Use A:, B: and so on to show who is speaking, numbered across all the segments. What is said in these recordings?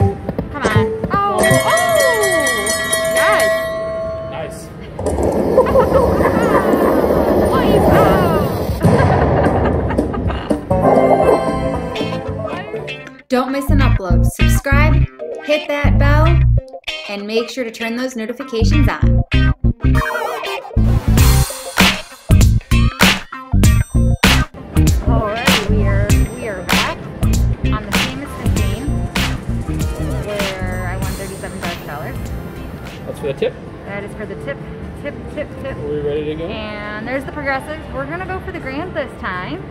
A: Come on. Oh, oh! Yes!
B: Nice.
A: Don't miss an upload. Subscribe, hit that bell, and make sure to turn those notifications on. There's the progressives. We're gonna go for the grand this time.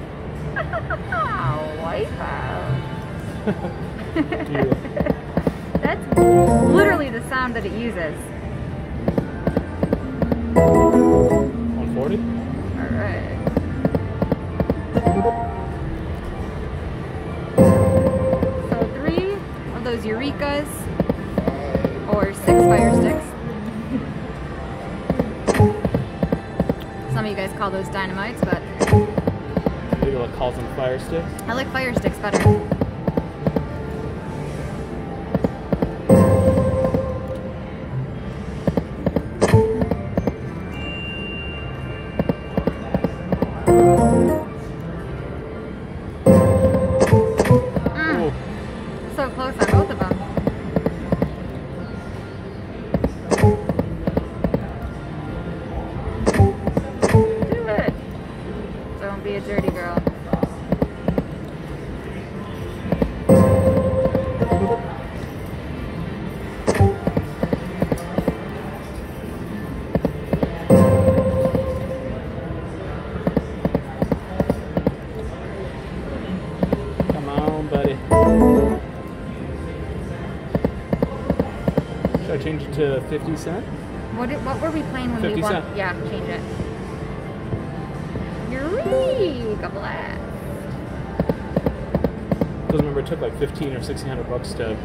A: Oh, wipe out. That's literally the sound that it uses.
B: 140?
A: Alright. So three of those Eurekas or six fire sticks. You guys call those dynamites, but
B: Maybe them fire sticks.
A: I like fire sticks better. A dirty girl.
B: Come on, buddy. Should I change it to 50 cent?
A: What did, what were we playing when
B: 50
A: we won?
B: cent.
A: Yeah, change it. Eureka blast.
B: Because remember, it took like 15 or 1600 bucks to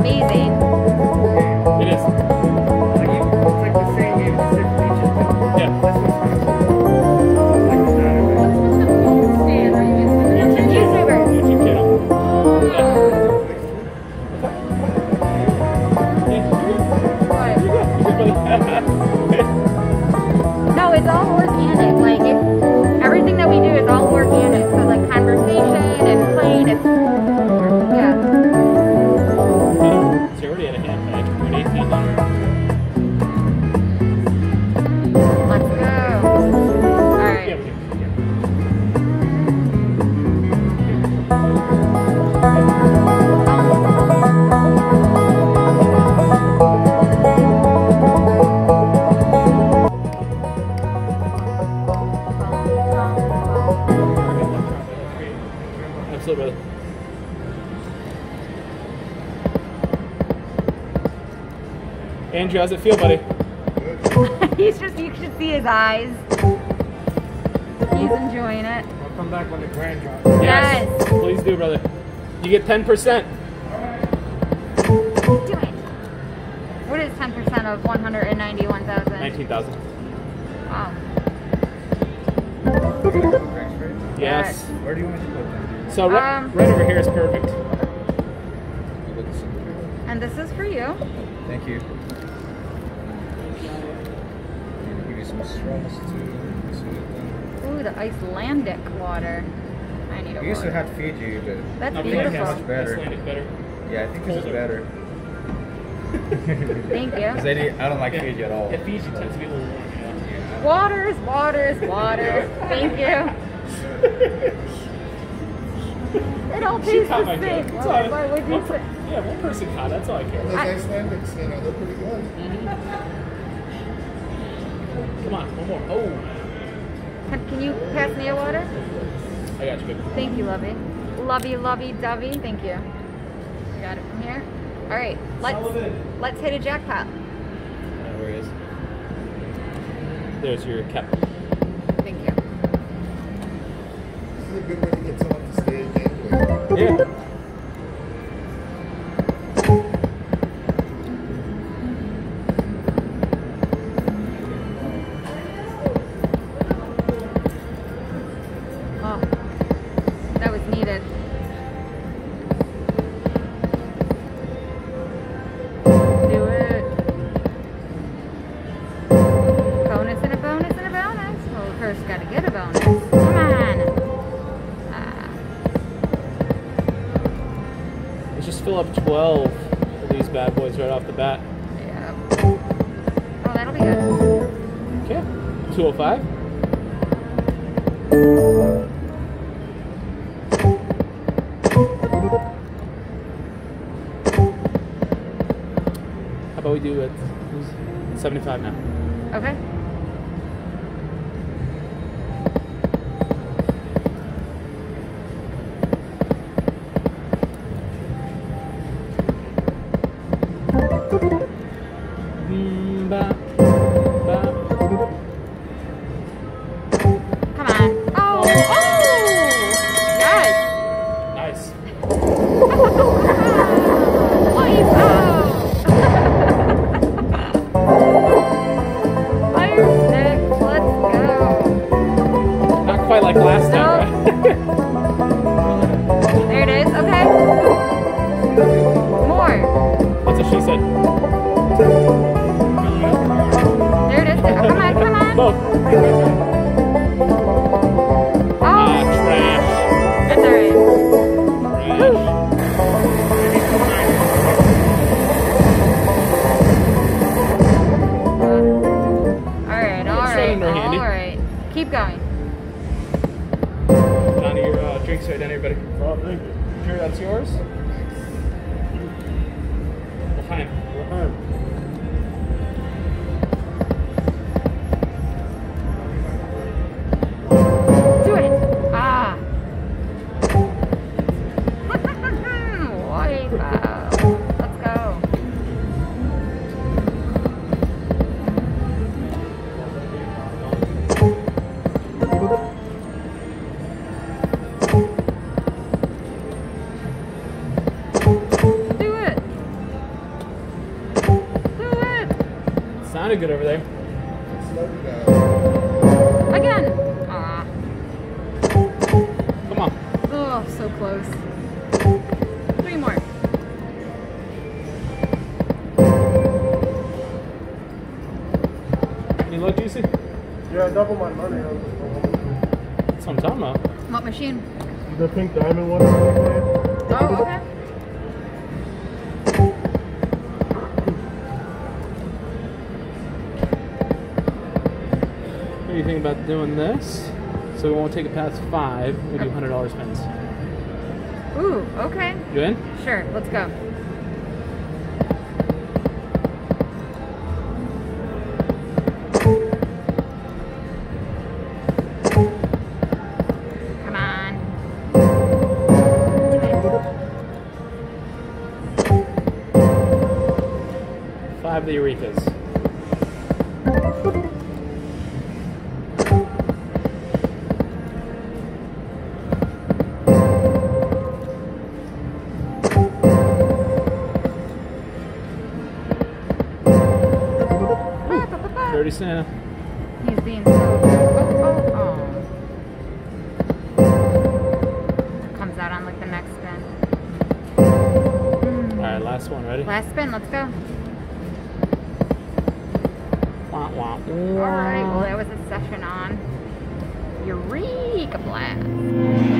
A: amazing.
B: It is. Absolutely. Andrew, how's it feel, buddy?
A: He's just you should see his eyes. He's enjoying it.
C: I'll come back when the grand drops.
A: Yes.
B: Please do, brother. You get 10%.
A: Do it. What is 10% of 191,000?
B: 19,000.
A: Wow.
B: Yes.
C: Where do you want to put them?
B: So right,
A: Um,
B: right over here is perfect.
A: And this is for you.
C: Thank you. Give you some straws too.
A: Ooh, the Icelandic water. I need a
C: We used to have Fiji, but
A: That's
B: No,
C: I think it's
A: beautiful.
C: much better.
B: Icelandic better.
C: Yeah, I think this is better.
A: Thank you.
C: they did, I don't like Fiji at all.
B: Yeah, Fiji tends to be a little warm, yeah.
A: Waters, waters, waters. Thank you. It all
B: She
A: tastes
B: caught
A: the same.
B: joke.
A: Why, why would you
B: One
A: say?
B: Yeah, one person caught. That's all I care
D: Those
B: about.
D: Icelandics, you know, they're pretty good.
B: Come on, one more. Oh,
A: Can, can you pass me a water?
B: I got you. Baby.
A: Thank you, lovey. Lovey, lovey, dovey. Thank you. You got it from here. All right, let's
B: Sullivan.
A: let's hit a jackpot.
C: Uh, where he is?
B: There's your cap.
A: Thank you.
B: 你12 of these bad boys right off the bat.
A: yeah. Oh, that'll be good.
B: Okay. 205. How about we do it 75 now?
A: Okay. There it is. Oh, come on. Come on.
B: Both. Ah,
A: Oh,
B: trash.
A: that's all right.
B: Trash.
A: All right. All
B: It's
A: right.
B: in there handy.
A: All right. Keep going.
B: Down your uh, drinks right down here, buddy.
C: Oh, thank you.
B: Sure, that's yours? L'chaim.
A: Do
B: Sounded good over there.
D: Slow it down.
A: Again. Ah.
B: Come on.
A: Oh, so close. Three more.
B: Any luck, Juicy?
E: Yeah, I double my money on this one.
B: That's what I'm talking about.
A: What machine?
E: The pink diamond one. that I played.
A: Oh, okay.
B: What do you think about doing this? So we won't take it past five. We do hundred dollars spins.
A: Ooh, okay.
B: You in?
A: Sure, let's go. Come on.
B: Five of the Eurekas. Dirty Santa.
A: He's being so. Oh, oh, oh. Comes out on like the next spin.
B: All right, last one. Ready?
A: Last spin, let's go.
B: Wah, wah,
A: All right, well, that was a session on Eureka Blast.